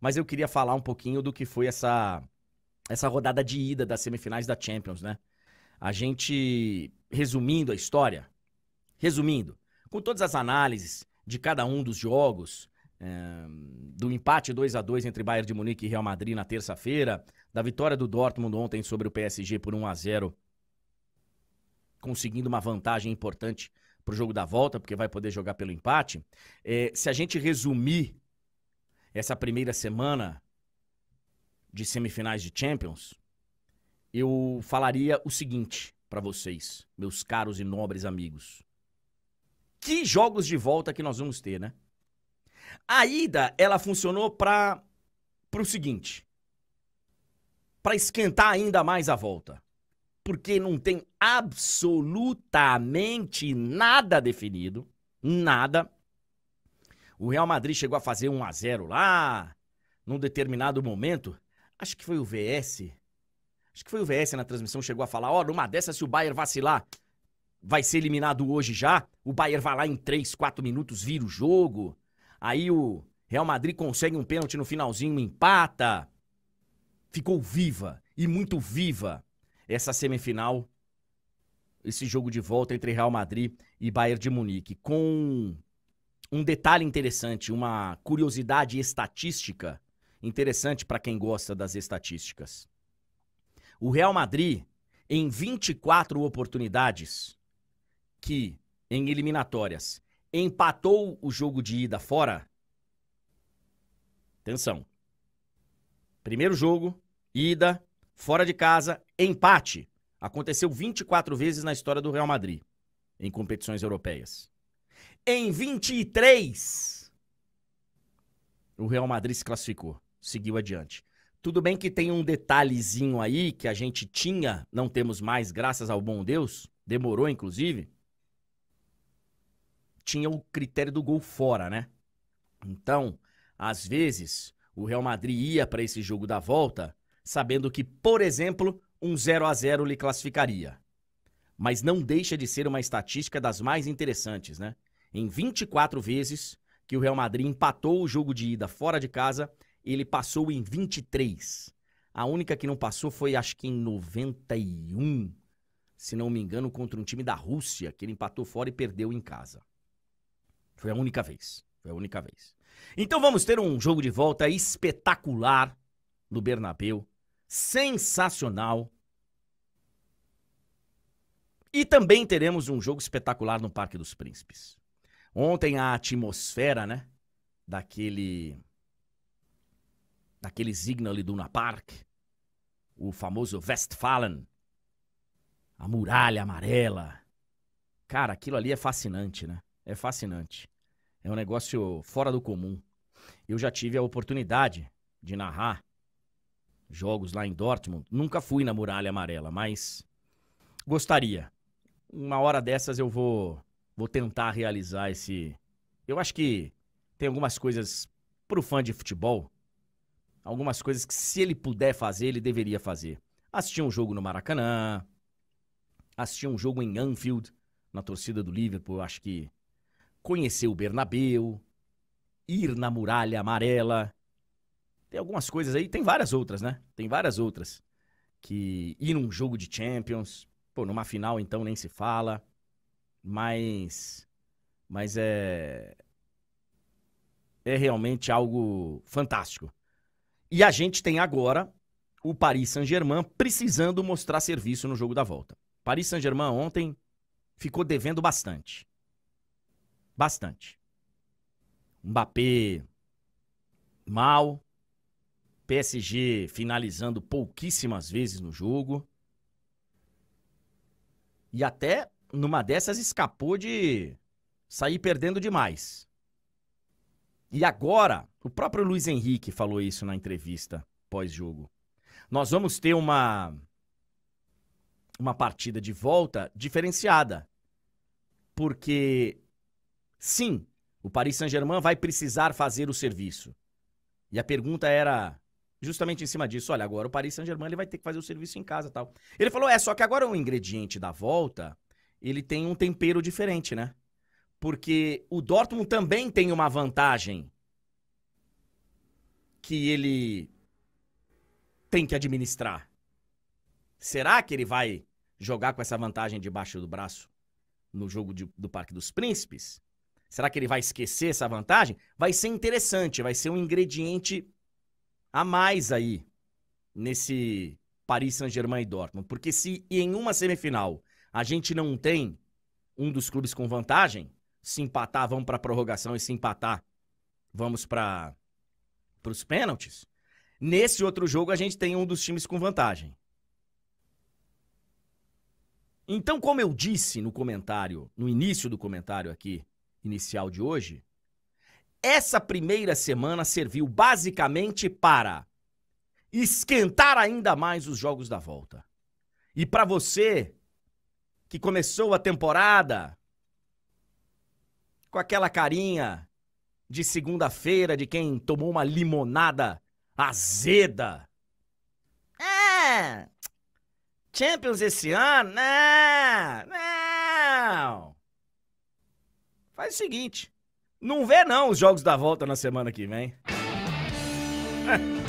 mas eu queria falar um pouquinho do que foi essa, essa rodada de ida das semifinais da Champions, né? A gente, resumindo a história, resumindo, com todas as análises de cada um dos jogos, é, do empate 2 a 2 entre Bayern de Munique e Real Madrid na terça-feira, da vitória do Dortmund ontem sobre o PSG por 1 a 0 conseguindo uma vantagem importante para o jogo da volta, porque vai poder jogar pelo empate. É, se a gente resumir essa primeira semana de semifinais de Champions, eu falaria o seguinte para vocês, meus caros e nobres amigos. Que jogos de volta que nós vamos ter, né? A ida, ela funcionou para o seguinte: para esquentar ainda mais a volta. Porque não tem absolutamente nada definido, nada. O Real Madrid chegou a fazer 1 a 0 lá, num determinado momento. Acho que foi o VS. Acho que foi o VS na transmissão chegou a falar: "Ó, oh, numa dessa se o Bayern vacilar, vai ser eliminado hoje já. O Bayern vai lá em 3, 4 minutos, vira o jogo. Aí o Real Madrid consegue um pênalti no finalzinho, empata. Ficou viva e muito viva essa semifinal, esse jogo de volta entre Real Madrid e Bayern de Munique, com um detalhe interessante, uma curiosidade estatística interessante para quem gosta das estatísticas. O Real Madrid, em 24 oportunidades que, em eliminatórias, empatou o jogo de ida fora. Atenção. Primeiro jogo, ida, fora de casa, empate. Aconteceu 24 vezes na história do Real Madrid, em competições europeias. Em 23, o Real Madrid se classificou, seguiu adiante. Tudo bem que tem um detalhezinho aí que a gente tinha, não temos mais, graças ao bom Deus, demorou inclusive, tinha o critério do gol fora, né? Então, às vezes, o Real Madrid ia para esse jogo da volta sabendo que, por exemplo, um 0 a 0 lhe classificaria. Mas não deixa de ser uma estatística das mais interessantes, né? Em 24 vezes que o Real Madrid empatou o jogo de ida fora de casa, ele passou em 23. A única que não passou foi, acho que em 91, se não me engano, contra um time da Rússia, que ele empatou fora e perdeu em casa. Foi a única vez. Foi a única vez. Então vamos ter um jogo de volta espetacular no Bernabeu. Sensacional. E também teremos um jogo espetacular no Parque dos Príncipes. Ontem a atmosfera, né? Daquele. Daquele Signal Iduna Park. O famoso Westfalen. A muralha amarela. Cara, aquilo ali é fascinante, né? é fascinante. É um negócio fora do comum. Eu já tive a oportunidade de narrar jogos lá em Dortmund. Nunca fui na Muralha Amarela, mas gostaria. Uma hora dessas eu vou vou tentar realizar esse. Eu acho que tem algumas coisas pro fã de futebol, algumas coisas que se ele puder fazer, ele deveria fazer. Assistir um jogo no Maracanã, assistir um jogo em Anfield, na torcida do Liverpool, eu acho que conhecer o Bernabeu, ir na Muralha Amarela. Tem algumas coisas aí, tem várias outras, né? Tem várias outras. Que ir num jogo de Champions, pô, numa final então nem se fala. Mas mas é é realmente algo fantástico. E a gente tem agora o Paris Saint-Germain precisando mostrar serviço no jogo da volta. Paris Saint-Germain ontem ficou devendo bastante. Bastante. Mbappé mal. PSG finalizando pouquíssimas vezes no jogo. E até numa dessas escapou de sair perdendo demais. E agora, o próprio Luiz Henrique falou isso na entrevista pós-jogo. Nós vamos ter uma uma partida de volta diferenciada. Porque Sim, o Paris Saint-Germain vai precisar fazer o serviço. E a pergunta era justamente em cima disso. Olha, agora o Paris Saint-Germain ele vai ter que fazer o serviço em casa tal. Ele falou, é, só que agora o ingrediente da volta, ele tem um tempero diferente, né? Porque o Dortmund também tem uma vantagem. que ele tem que administrar? Será que ele vai jogar com essa vantagem debaixo do braço no jogo de, do Parque dos Príncipes? Será que ele vai esquecer essa vantagem? Vai ser interessante, vai ser um ingrediente a mais aí nesse Paris Saint-Germain e Dortmund. Porque se em uma semifinal a gente não tem um dos clubes com vantagem, se empatar, vamos para a prorrogação e se empatar, vamos para os pênaltis. Nesse outro jogo a gente tem um dos times com vantagem. Então, como eu disse no comentário, no início do comentário aqui, inicial de hoje, essa primeira semana serviu basicamente para esquentar ainda mais os jogos da volta. E para você que começou a temporada com aquela carinha de segunda-feira de quem tomou uma limonada azeda. É, Champions esse ano? Não, não. Faz o seguinte, não vê não os jogos da volta na semana que vem.